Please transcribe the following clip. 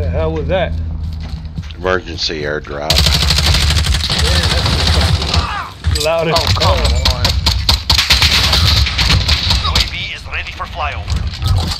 The hell was that? Emergency airdrop. Loud as Oh, come on. UAV is ready for flyover.